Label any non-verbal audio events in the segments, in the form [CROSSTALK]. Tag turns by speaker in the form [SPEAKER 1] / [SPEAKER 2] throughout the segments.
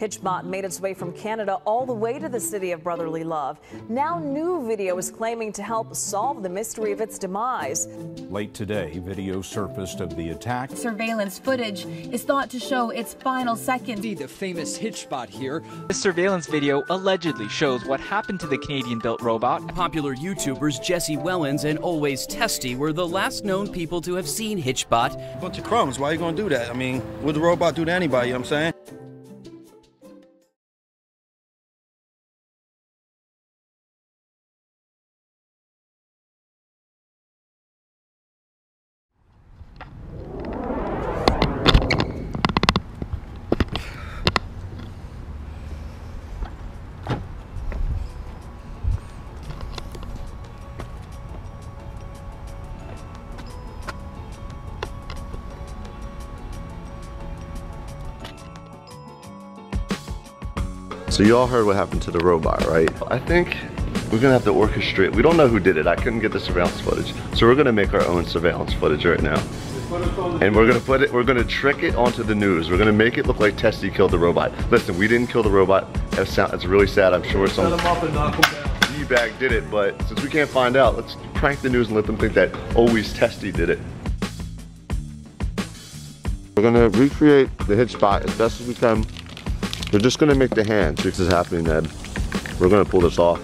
[SPEAKER 1] Hitchbot made its way from Canada all the way to the city of brotherly love. Now, new video is claiming to help solve the mystery of its demise.
[SPEAKER 2] Late today, video surfaced of the attack.
[SPEAKER 3] Surveillance footage is thought to show its final seconds.
[SPEAKER 4] See the famous Hitchbot here.
[SPEAKER 5] This surveillance video allegedly shows what happened to the Canadian built robot.
[SPEAKER 6] Popular YouTubers Jesse Wellens and Always Testy were the last known people to have seen Hitchbot.
[SPEAKER 7] Bunch of crumbs. Why are you gonna do that? I mean, would the robot do to anybody? You know what I'm saying?
[SPEAKER 8] So you all heard what happened to the robot, right? I think we're gonna have to orchestrate. We don't know who did it. I couldn't get the surveillance footage. So we're gonna make our own surveillance footage right now. And we're gonna put it, we're gonna trick it onto the news. We're gonna make it look like Testy killed the robot. Listen, we didn't kill the robot. That's, sound, that's really sad. I'm sure some D-bag did it, but since we can't find out, let's prank the news and let them think that always Testy did it. We're gonna recreate the Hitchbot as best as we can. We're just gonna make the hand. See this is happening, Ned. We're gonna pull this off.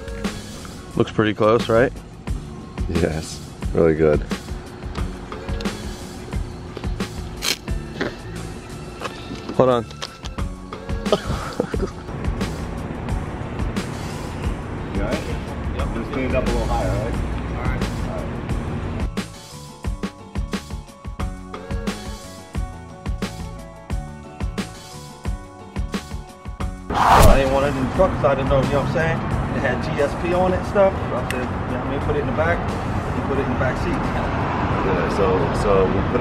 [SPEAKER 8] Looks pretty close, right? Yes, really good. Hold on. [LAUGHS] you alright? Yep, just clean it up a little higher, right?
[SPEAKER 7] I didn't want it in the truck because I didn't know, you know what I'm saying? It had GSP on it and stuff. So I said, you know what I mean, put it in the back. He put it in the back seat.
[SPEAKER 8] Yeah, so so we put